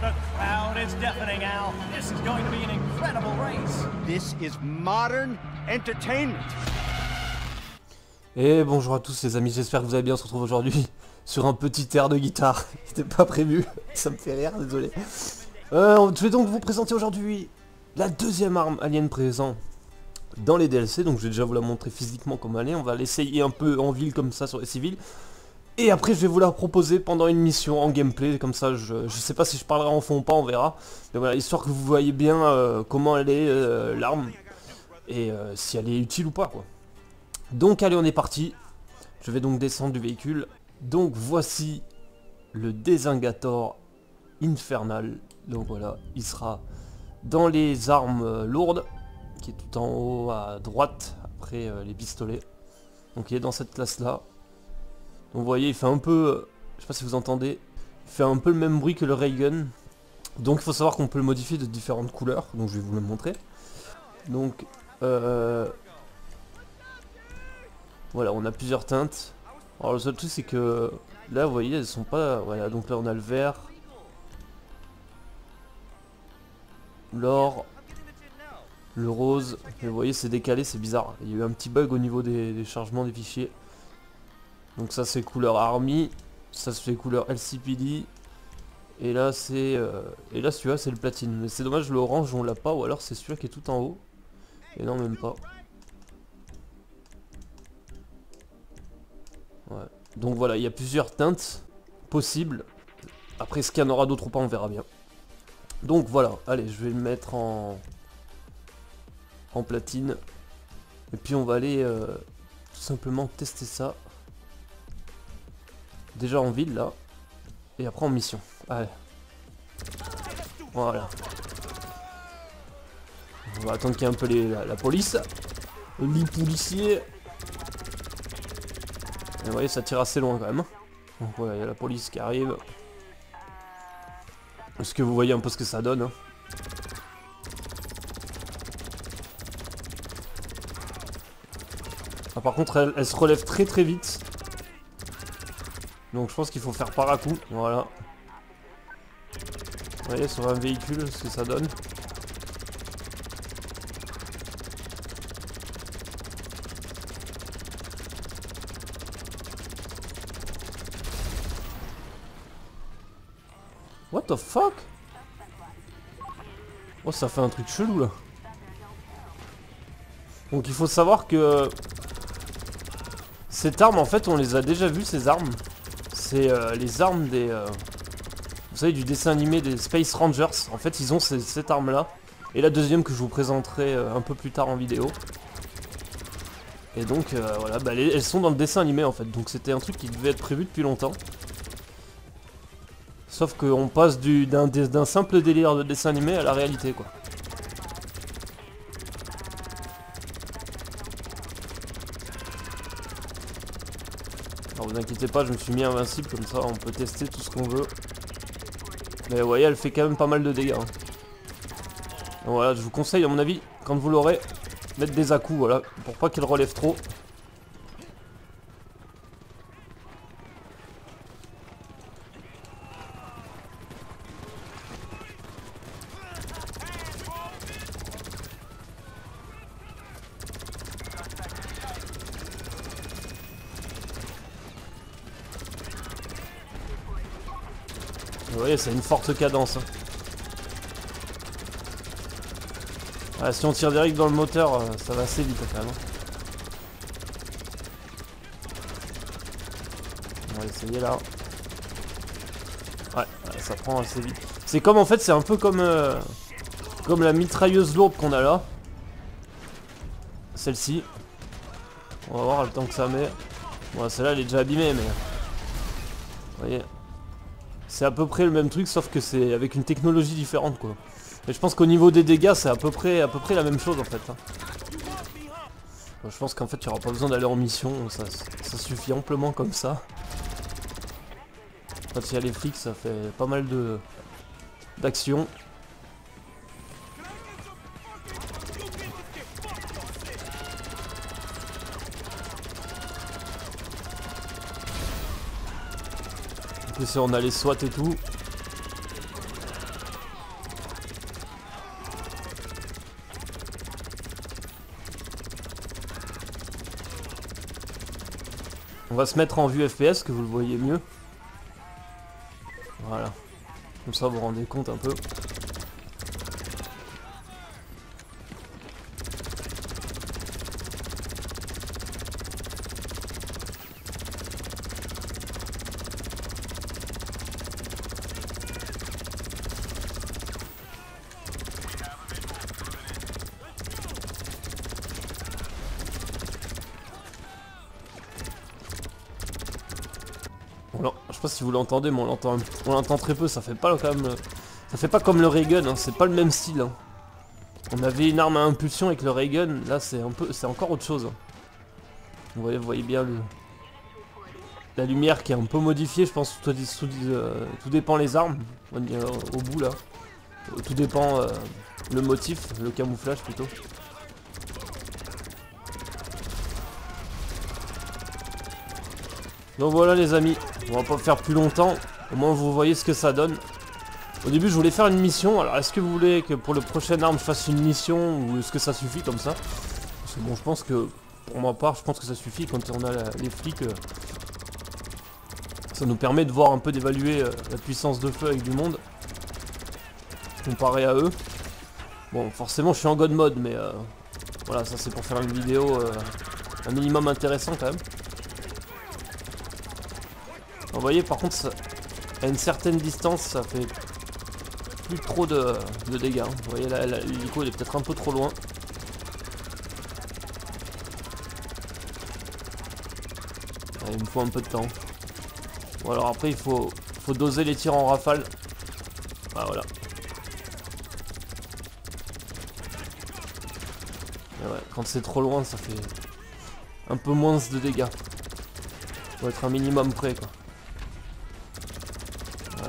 The crowd is deafening, Al. This is going to be an incredible race. This is modern entertainment. Et bonjour à tous les amis, j'espère que vous allez bien, on se retrouve aujourd'hui sur un petit air de guitare. C'était pas prévu, ça me fait rire, désolé. Euh, je vais donc vous présenter aujourd'hui la deuxième arme alien présent dans les DLC, donc je vais déjà vous la montrer physiquement comme elle est, on va l'essayer un peu en ville comme ça sur les civils. Et après je vais vous la proposer pendant une mission en gameplay, comme ça je, sais pas si je parlerai en fond ou pas, on verra. Mais voilà, histoire que vous voyez bien euh, comment elle est euh, l'arme, et euh, si elle est utile ou pas quoi. Donc allez on est parti, je vais donc descendre du véhicule. Donc voici le désingator infernal, donc voilà, il sera dans les armes lourdes, qui est tout en haut à droite, après euh, les pistolets. Donc il est dans cette classe là. Donc vous voyez, il fait un peu, euh, je sais pas si vous entendez, il fait un peu le même bruit que le Raygun. Donc il faut savoir qu'on peut le modifier de différentes couleurs, donc je vais vous le montrer. Donc, euh, voilà, on a plusieurs teintes. Alors le seul truc c'est que là vous voyez elles sont pas... Voilà donc là on a le vert. L'or. Le rose. Vous voyez c'est décalé, c'est bizarre. Il y a eu un petit bug au niveau des, chargements des fichiers. Donc ça c'est couleur Army. Ça se fait couleur LCPD. Et là c'est... euh, Et là celui-là c'est le platine. Mais c'est dommage l'orange on l'a pas ou alors c'est celui-là qui est tout en haut. Et non même pas. Ouais. Donc voilà, il y a plusieurs teintes possibles. Après, ce qu'il y en aura d'autres ou pas, on verra bien. Donc voilà, allez, je vais le mettre en, en platine. Et puis on va aller euh, tout simplement tester ça. Déjà en ville là. Et après en mission. Allez. Voilà. On va attendre qu'il y ait un peu les- la, police. Les policiers. Et vous voyez, ça tire assez loin quand même. Voilà, il y la police qui arrive. Est-ce que vous voyez un peu ce que ça donne hein Par contre, elle, se relève très très vite. Donc je pense qu'il faut faire par à coup. Voilà. Vous voyez, sur un véhicule, ce que ça donne. What the fuck? Oh ça fait un truc chelou là. Donc il faut savoir que cette arme en fait on les a déjà vues ces armes. C'est euh, les armes des... euh, vous savez du dessin animé des Space Rangers. En fait ils ont cette arme là. Et la deuxième que je vous présenterai euh, un peu plus tard en vidéo. Et donc voilà, bah, elles, sont dans le dessin animé en fait. Donc c'était un truc qui devait être prévu depuis longtemps. Sauf qu'on passe du- d'un d'un simple délire de dessin animé à la réalité quoi. Vous inquiétez pas, je me suis mis invincible comme ça, on peut tester tout ce qu'on veut. Mais vous voyez, elle fait quand même pas mal de dégâts. hein. Voilà, je vous conseille à mon avis, quand vous l'aurez, mettre des à -coups, voilà, pour pas qu'elle relève trop. Vous voyez, c'est une forte cadence. hein. Ah, si on tire direct dans le moteur, euh, ça va assez vite quand même. hein. On va essayer là. Ouais, ça prend assez vite. C'est comme en fait, c'est un peu comme euh, comme la mitrailleuse lourde qu'on a là. Celle-ci. On va voir le temps que ça met. Bon, celle-là, elle est déjà abîmée, mais. Vous voyez. C'est à peu près le même truc, sauf que c'est avec une technologie différente, quoi. Et je pense qu'au niveau des dégâts, c'est à peu près, à peu près la même chose, en fait. hein. Je pense qu'en fait, tu n'auras pas besoin d'aller en mission, ça, ça suffit amplement comme ça. Quand il y a les flics, ça fait pas mal de d'action. On a les SWAT et tout. On va se mettre en vue FPS, que vous le voyez mieux. Voilà. Comme ça, vous vous rendez compte un peu. Voilà, je sais pas si vous l'entendez, mais on l'entend, on très peu. Ça fait pas fait pas comme le ray gun. hein, c'est pas le même style. hein. On avait une arme à impulsion avec le ray gun. Là, c'est un peu, c'est encore autre chose. hein. Vous voyez, bien le, la lumière qui est un peu modifiée. Je pense tout, euh, dépend les armes. On au bout là. Tout dépend euh, le motif, le camouflage plutôt. Donc voilà les amis, on va pas faire plus longtemps, au moins vous voyez ce que ça donne. Au début je voulais faire une mission, alors est-ce que vous voulez que pour le prochain arme je fasse une mission ou est-ce que ça suffit comme ça? Parce que bon je pense que, pour ma part je pense que ça suffit quand on a les flics. euh, ça nous permet de voir un peu d'évaluer euh, la puissance de feu avec du monde. Comparé à eux. Bon forcément je suis en god mode mais euh, voilà ça c'est pour faire une vidéo un minimum intéressant quand même. Vous voyez, par contre, à une certaine distance, ça fait plus trop de, dégâts. hein. Vous voyez, là, l'hélico il est peut-être un peu trop loin. Il me faut un peu de temps. Bon, alors après, il faut, doser les tirs en rafale. Ah, voilà. Ouais, quand c'est trop loin, ça fait un peu moins de dégâts. Faut être un minimum près, quoi.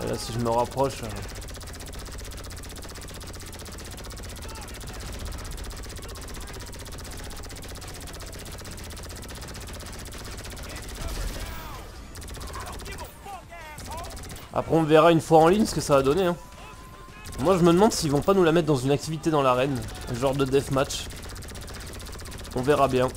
Là, si je me rapproche. euh, Après, on verra une fois en ligne ce que ça va donner. hein. Moi, je me demande s'ils vont pas nous la mettre dans une activité dans l'arène, un genre de deathmatch. On verra bien.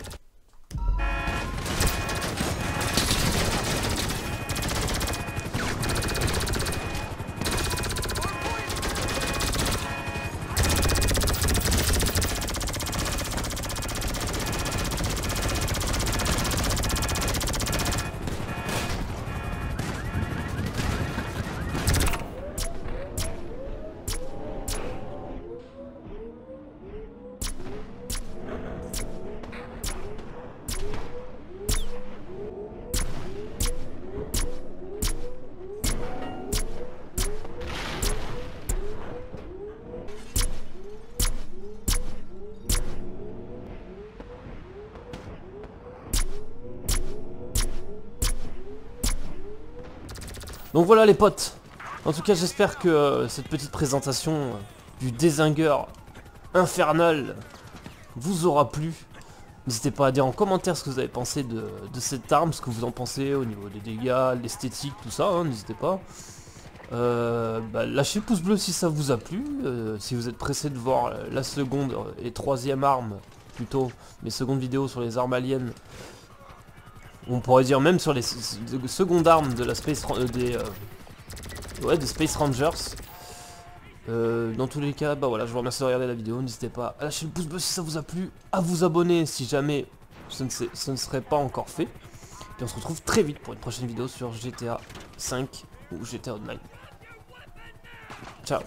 Donc voilà les potes. En tout cas j'espère que euh, cette petite présentation euh, du désingueur infernal vous aura plu. N'hésitez pas à dire en commentaire ce que vous avez pensé de, cette arme, ce que vous en pensez au niveau des dégâts, l'esthétique, tout ça, hein, n'hésitez pas. Euh, bah, lâchez pouce bleu si ça vous a plu, euh, si vous êtes pressé de voir la seconde et troisième arme, plutôt, mes secondes vidéos sur les armes aliens, on pourrait dire même sur les secondes armes de la Space euh, des, euh, des Space Rangers. Euh, dans tous les cas, bah voilà, je vous remercie de regarder la vidéo. N'hésitez pas à lâcher le pouce bleu si ça vous a plu, à vous abonner si jamais ce ne, s'est- ce ne serait pas encore fait. Et on se retrouve très vite pour une prochaine vidéo sur GTA 5 ou GTA Online. Ciao